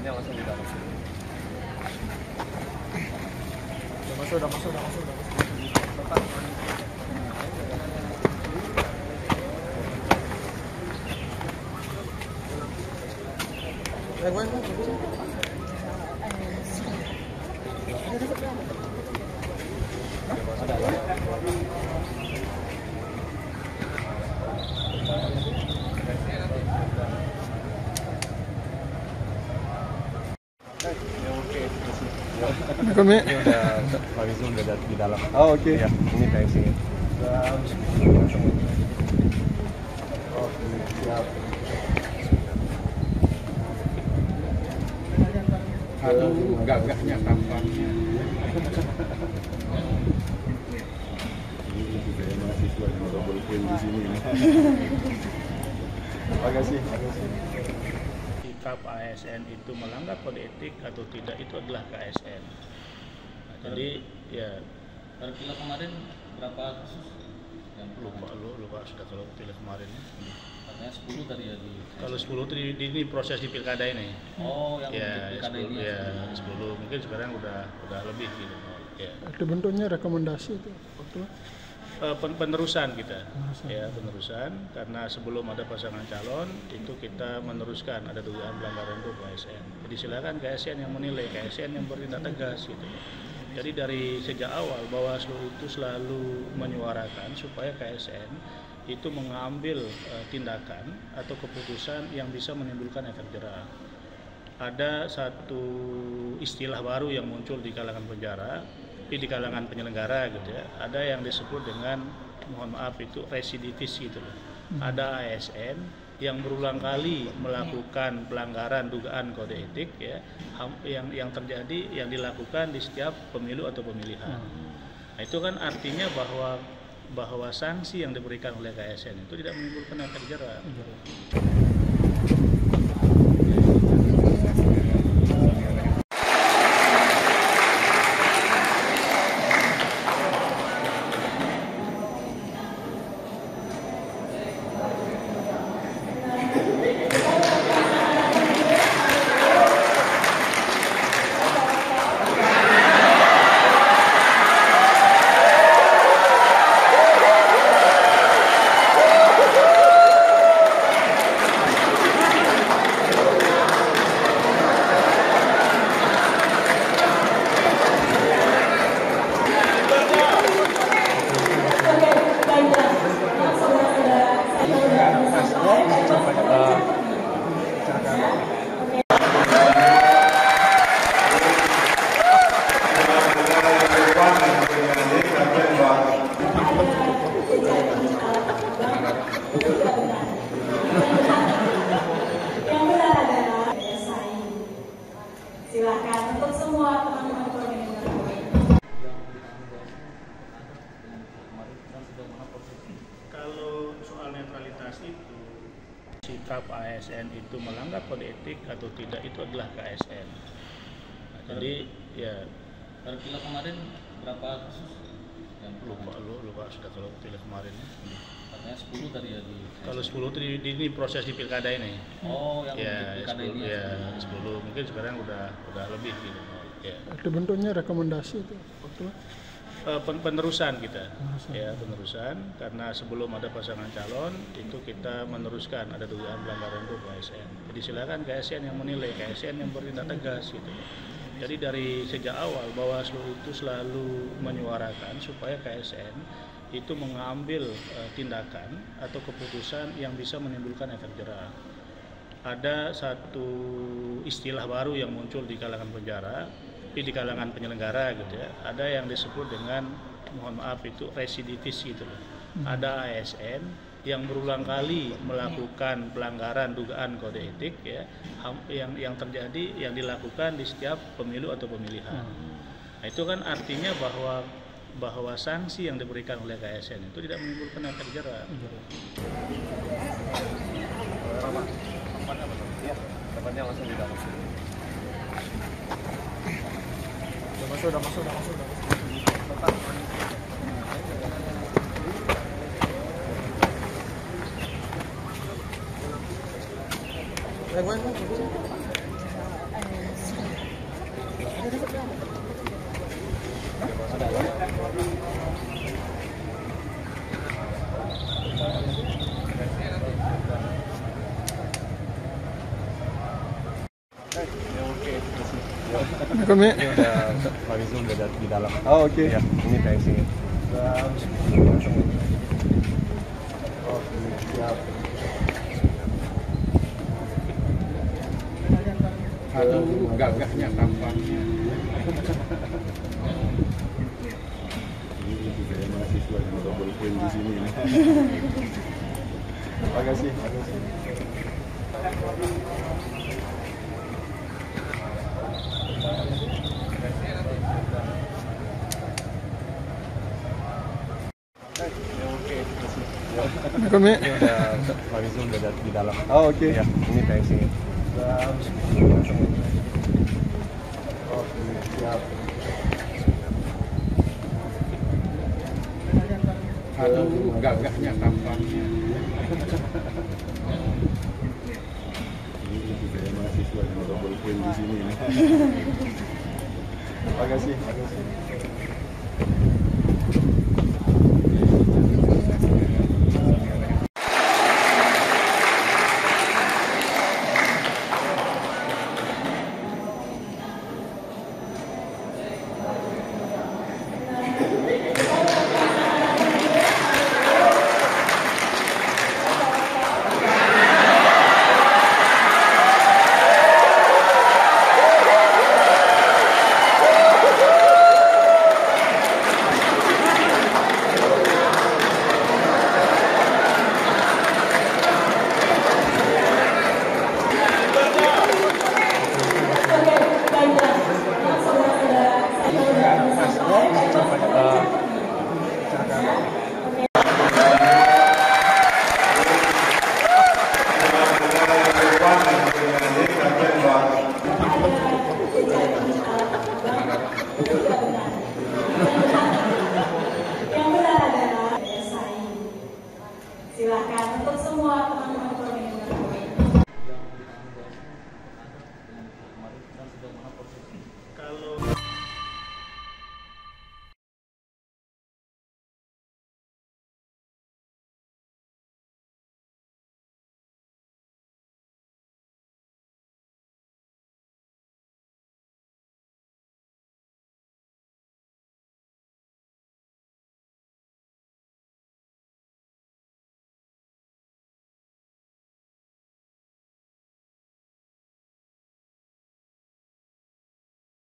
Depannya langsung di dalam. Udah masuk, udah masuk, udah masuk, udah masuk. Eh, gue, gue, gue. Ya Ini udah Pak Rizul udah di- dalam. Oh, oke. Ya, ini KSC. Oh, siap. Aduh, gagahnya tampaknya. mahasiswa yang double point di sini. Terima kasih. Sikap ASN itu melanggar kode etik atau tidak itu adalah KSN. Nah, jadi ya Kalau kilo kemarin berapa kasus? Yang lupa lu lupa sudah kalau tidak kemarin. Katanya 10 tadi ya di. Kalau 10 tri di, ini proses di pilkada ini. Oh, yang ya, pilkada 10, ini. ya 10 mungkin sekarang udah udah lebih gitu. Ya. Itu bentuknya rekomendasi itu. Betul. Eh, pen- penerusan kita. Ya penerusan. Karena sebelum ada pasangan calon itu kita meneruskan ada dugaan pelanggaran itu KSN jadi silakan KSN yang menilai KSN yang bertindak tegas gitu. Jadi dari sejak awal Bawaslu itu selalu menyuarakan supaya KSN itu mengambil eh, tindakan atau keputusan yang bisa menimbulkan efek jerah. Ada satu istilah baru yang muncul di kalangan penjara, tapi di kalangan penyelenggara gitu ya. Ada yang disebut dengan mohon maaf itu residivis gitu loh. Ada ASN yang berulang kali melakukan pelanggaran dugaan kode etik ya yang yang terjadi yang dilakukan di setiap pemilu atau pemilihan. Nah, itu kan artinya bahwa bahwa sanksi yang diberikan oleh KSN itu tidak menimbulkan efek jerah. yang soal netralitas itu sikap ASN itu melanggar kode etik atau tidak itu adalah KSN. Nah, jadi ya Kalau kilo kemarin berapa kasus? Yang lupa lu lupa sudah kalau tidak kemarin. Katanya 10 tadi ya di. Kalau 10 tri di ini proses di pilkada ini. Oh, yang Ya, untuk pilkada 10, ini. ya 10 mungkin sekarang udah udah lebih gitu. Ya. Itu bentuknya rekomendasi itu. Betul. Eh, pen- penerusan kita. Ya penerusan. Karena sebelum ada pasangan calon itu kita meneruskan. Ada dugaan pelanggaran itu KSN jadi silakan KSN yang menilai KSN yang bertindak tegas gitu. Jadi dari sejak awal Bawaslu itu selalu menyuarakan supaya KSN itu mengambil eh, tindakan atau keputusan yang bisa menimbulkan efek jerah. Ada satu istilah baru yang muncul di kalangan penjara, tapi di kalangan penyelenggara gitu ya. Ada yang disebut dengan mohon maaf itu residivis gitu loh. Ada ASN yang berulang kali melakukan pelanggaran dugaan kode etik ya yang yang terjadi yang dilakukan di setiap pemilu atau pemilihan. Nah, itu kan artinya bahwa bahwa sanksi yang diberikan oleh KSN itu tidak menimbulkan efek jerah. Ya, depannya langsung di dalam. 来，过来。Kami. Ini udah Pak udah di dalam. Oh, oke. Ya, ini. Oh, siap. Aduh, gagahnya tampaknya. Ini juga ya mahasiswa yang double point di sini. ya. Makasih, Ini udah Pak Rizal udah di dalam. Oh, oke. Ya, ini. Oh, siap. Aduh, gagahnya tampaknya. Ini juga ya mahasiswa yang double di sini. ya. Makasih, makasih.